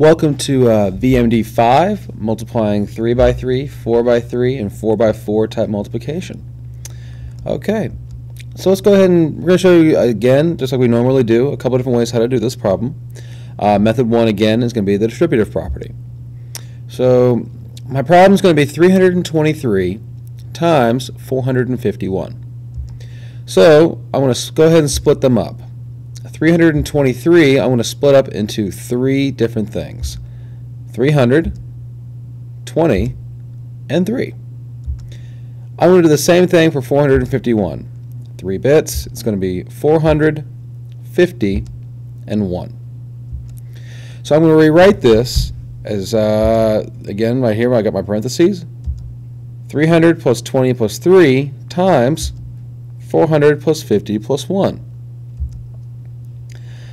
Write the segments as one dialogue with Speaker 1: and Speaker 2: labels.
Speaker 1: Welcome to uh, VMD5, multiplying 3 by 3, 4 by 3, and 4 by 4 type multiplication. Okay, so let's go ahead and we're going to show you again, just like we normally do, a couple different ways how to do this problem. Uh, method 1 again is going to be the distributive property. So my problem is going to be 323 times 451. So I want to go ahead and split them up. 323 I want to split up into three different things. 300 20 and 3 I want to do the same thing for 451 three bits it's going to be 450 and 1 so I'm going to rewrite this as uh, again right here I got my parentheses. 300 plus 20 plus 3 times 400 plus 50 plus 1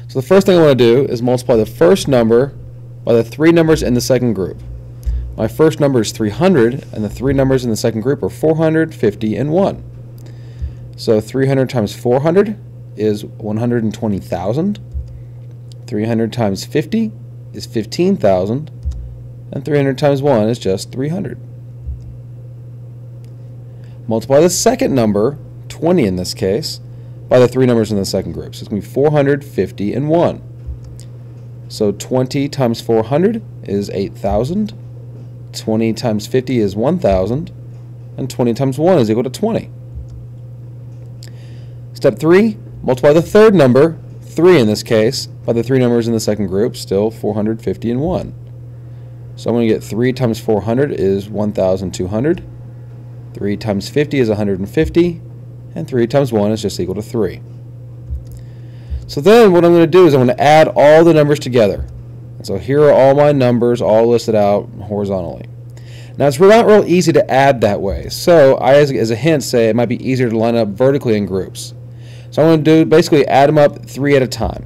Speaker 1: so the first thing I want to do is multiply the first number by the three numbers in the second group. My first number is 300, and the three numbers in the second group are 450 and 1. So 300 times 400 is 120,000. 300 times 50 is 15,000. And 300 times 1 is just 300. Multiply the second number, 20 in this case, by the three numbers in the second group. So it's going to be 450 and 1. So 20 times 400 is 8,000. 20 times 50 is 1,000. And 20 times 1 is equal to 20. Step 3, multiply the third number, 3 in this case, by the three numbers in the second group, still 450 and 1. So I'm going to get 3 times 400 is 1,200. 3 times 50 is 150 and 3 times 1 is just equal to 3. So then what I'm going to do is I'm going to add all the numbers together. So here are all my numbers all listed out horizontally. Now it's not real easy to add that way. So I, as, as a hint, say it might be easier to line up vertically in groups. So I'm going to do basically add them up three at a time.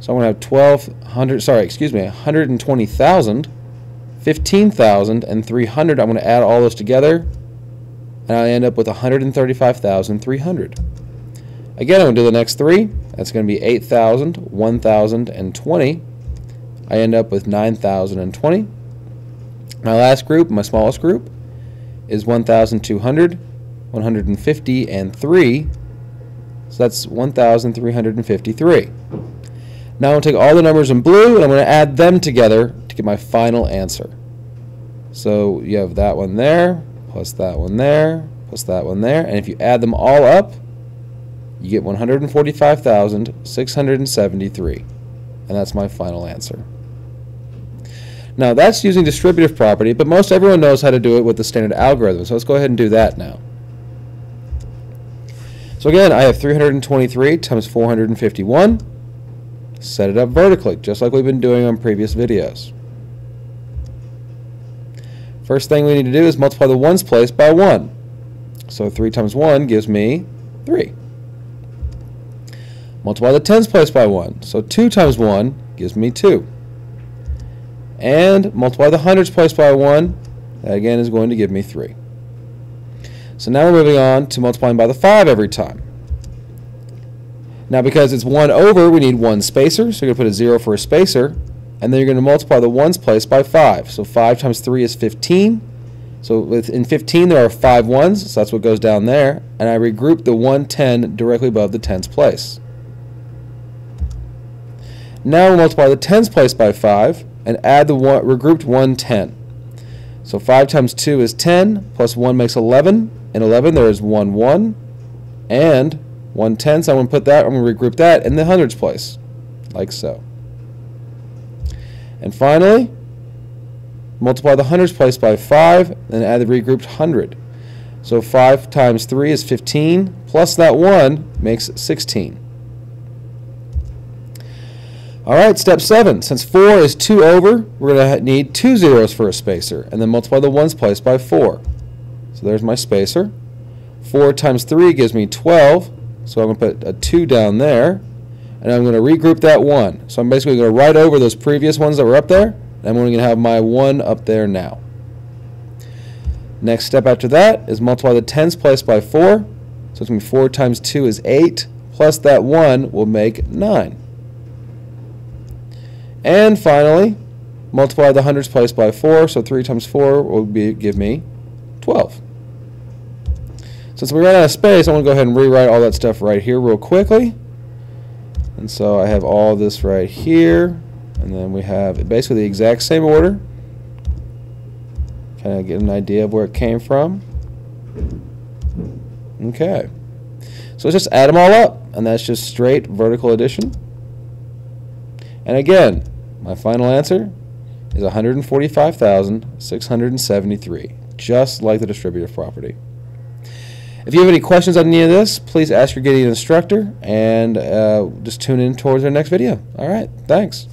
Speaker 1: So I'm going to have 1,200, sorry, excuse me, 120,000, 15,000, and 300. I'm going to add all those together and I end up with 135,300. Again, I'm going to do the next three. That's going to be 8,000, 1,000, and 20. I end up with 9,020. My last group, my smallest group, is 1,200, 150, and 3. So that's 1,353. Now I'm going to take all the numbers in blue and I'm going to add them together to get my final answer. So you have that one there, plus that one there, plus that one there. And if you add them all up, you get 145,673. And that's my final answer. Now that's using distributive property, but most everyone knows how to do it with the standard algorithm. So let's go ahead and do that now. So again, I have 323 times 451. Set it up vertically, just like we've been doing on previous videos. First thing we need to do is multiply the ones place by 1. So 3 times 1 gives me 3. Multiply the tens place by 1. So 2 times 1 gives me 2. And multiply the hundreds place by 1. That again is going to give me 3. So now we're moving on to multiplying by the 5 every time. Now because it's 1 over, we need one spacer. So we're going to put a 0 for a spacer and then you're going to multiply the ones place by 5. So 5 times 3 is 15. So within 15 there are 5 ones, so that's what goes down there, and I regroup the 110 directly above the tens place. Now we'll multiply the tens place by 5 and add the one, regrouped 110. So 5 times 2 is 10, plus 1 makes 11. In 11 there is 1 1, and 110, so I'm going to put that, I'm going to regroup that in the hundreds place, like so. And finally, multiply the hundreds place by 5, and add the regrouped hundred. So 5 times 3 is 15, plus that 1 makes 16. Alright, step 7. Since 4 is 2 over, we're going to need two zeros for a spacer, and then multiply the ones place by 4. So there's my spacer. 4 times 3 gives me 12, so I'm going to put a 2 down there and I'm going to regroup that 1. So I'm basically going to write over those previous ones that were up there, and I'm going to have my 1 up there now. Next step after that is multiply the tens place by 4. So it's going to be 4 times 2 is 8, plus that 1 will make 9. And finally, multiply the hundreds place by 4, so 3 times 4 will be, give me 12. Since we ran out of space, I'm going to go ahead and rewrite all that stuff right here real quickly. And so I have all this right here, and then we have basically the exact same order. Kind of get an idea of where it came from. Okay. So let's just add them all up, and that's just straight vertical addition. And again, my final answer is 145,673, just like the distributive property. If you have any questions on any of this, please ask your Gideon instructor and uh, just tune in towards our next video. All right, thanks.